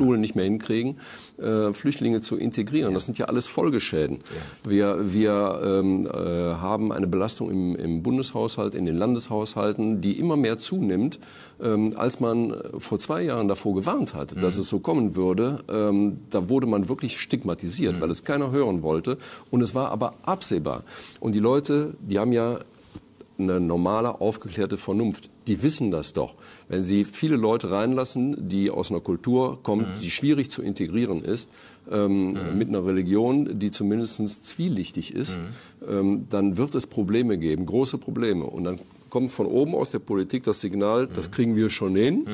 Schulen nicht mehr hinkriegen, äh, Flüchtlinge zu integrieren. Das sind ja alles Folgeschäden. Wir, wir ähm, äh, haben eine Belastung im, im Bundeshaushalt, in den Landeshaushalten, die immer mehr zunimmt. Ähm, als man vor zwei Jahren davor gewarnt hat, dass es so kommen würde, ähm, da wurde man wirklich stigmatisiert, weil es keiner hören wollte. Und es war aber absehbar. Und die Leute, die haben ja eine normale, aufgeklärte Vernunft. Die wissen das doch. Wenn sie viele Leute reinlassen, die aus einer Kultur kommen, Mhm. die schwierig zu integrieren ist, ähm, mit einer Religion, die zumindest zwielichtig ist, Mhm. ähm, dann wird es Probleme geben, große Probleme. Und dann kommt von oben aus der Politik das Signal, Mhm. das kriegen wir schon hin.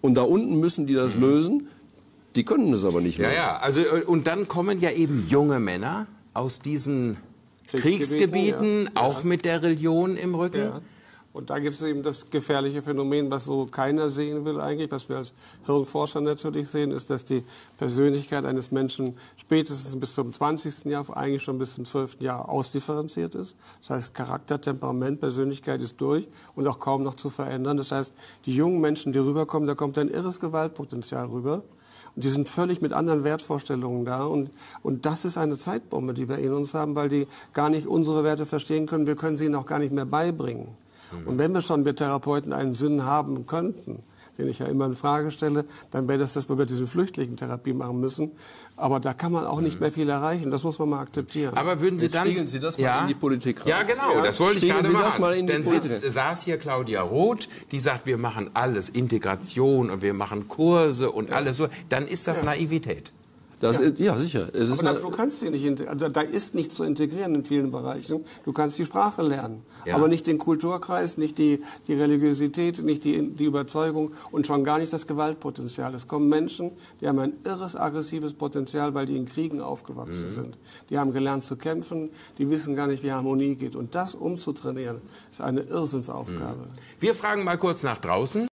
Und da unten müssen die das lösen. Die können es aber nicht Ja, lösen. ja, also äh, und dann kommen ja eben junge Männer aus diesen Kriegsgebieten, Kriegsgebieten, ja. auch mit der Religion im Rücken. Ja. Und da gibt es eben das gefährliche Phänomen, was so keiner sehen will eigentlich, was wir als Hirnforscher natürlich sehen, ist, dass die Persönlichkeit eines Menschen spätestens bis zum 20. Jahr, eigentlich schon bis zum 12. Jahr ausdifferenziert ist. Das heißt, Charakter, Temperament, Persönlichkeit ist durch und auch kaum noch zu verändern. Das heißt, die jungen Menschen, die rüberkommen, da kommt ein irres Gewaltpotenzial rüber. Und die sind völlig mit anderen Wertvorstellungen da. Und, und das ist eine Zeitbombe, die wir in uns haben, weil die gar nicht unsere Werte verstehen können. Wir können sie ihnen auch gar nicht mehr beibringen. Und wenn wir schon, wir Therapeuten, einen Sinn haben könnten, den ich ja immer in Frage stelle, dann wäre das, dass wir diese Flüchtlingentherapie machen müssen. Aber da kann man auch nicht mehr viel erreichen. Das muss man mal akzeptieren. Aber würden Sie Jetzt dann spiegeln Sie das mal in die Politik rein. Ja, genau, Ja, das wollte ich gerade Sie machen. das mal in die Dann Politik. sitzt, saß hier Claudia Roth, die sagt, wir machen alles, Integration und wir machen Kurse und alles so. Dann ist das Naivität. Das Ist, ja, sicher. Es ist Aber eine, da, du kannst sie nicht, also da ist nicht zu integrieren in vielen Bereichen. Du kannst die Sprache lernen, Ja. aber nicht den Kulturkreis, nicht die, die Religiosität, nicht die, die Überzeugung und schon gar nicht das Gewaltpotenzial. Es kommen Menschen, die haben ein irres aggressives Potenzial, weil die in Kriegen aufgewachsen sind. Die haben gelernt zu kämpfen, die wissen gar nicht, wie Harmonie geht. Und das umzutrainieren, ist eine Irrsinnsaufgabe. Wir fragen mal kurz nach draußen.